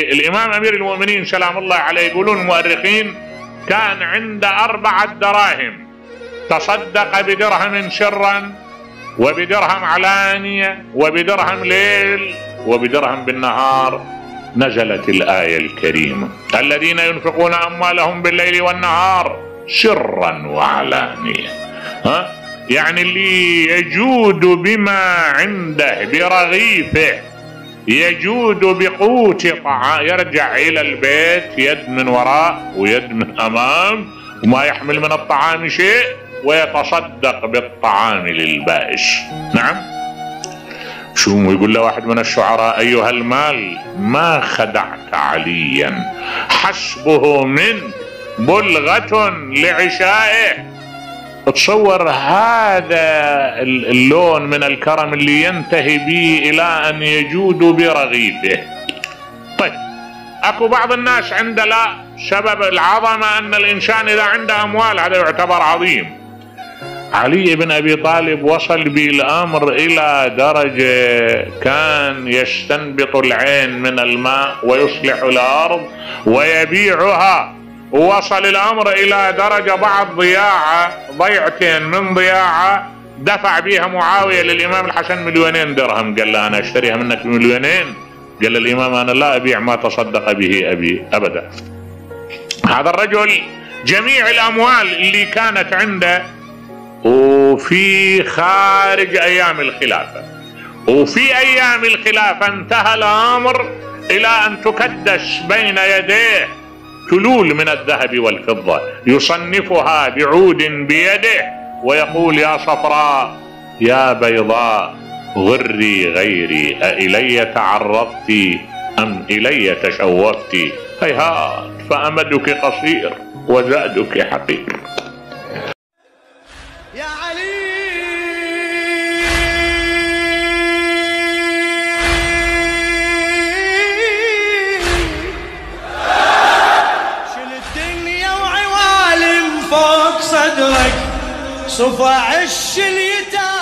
الإمام أمير المؤمنين سلام الله عليه يقولون المؤرخين كان عنده أربعة دراهم. تصدق بدرهم سرا وبدرهم علانية وبدرهم ليل وبدرهم بالنهار. نزلت الآية الكريمة. الذين ينفقون أموالهم بالليل والنهار سرا وعلانية. ها؟ يعني اللي يجود بما عنده برغيفه. يجود بقوت طعام يرجع إلى البيت يد من وراء ويد من أمام وما يحمل من الطعام شيء ويتصدق بالطعام للبائس نعم؟ شو يقول له واحد من الشعراء أيها المال ما خدعت عليا. حسبه منك بلغة لعشائه. تصور هذا اللون من الكرم اللي ينتهي به إلى أن يجود برغيفه. طيب أكو بعض الناس عنده لا سبب العظمة أن الإنسان إذا عنده أموال هذا يعتبر عظيم. علي بن أبي طالب وصل بالأمر إلى درجة كان يستنبط العين من الماء ويصلح الأرض ويبيعها. ووصل الأمر إلى درجة بعض ضياعه ضيعتين من ضياعه دفع بها معاوية للإمام الحسن مليونين درهم. قال له أنا أشتريها منك بمليونين؟ قال الإمام أنا لا أبيع ما تصدق به أبي أبدا. هذا الرجل جميع الأموال اللي كانت عنده وفي خارج أيام الخلافة. وفي أيام الخلافة انتهى الأمر إلى أن تكدس بين يديه تلول من الذهب والفضة يصنفها بعود بيده ويقول يا صفراء يا بيضاء غري غيري أإلي تعرضت أم إلي تشوفت؟ هيهات فأمدك قصير وزادك حقير. صدرك صفع الشليتان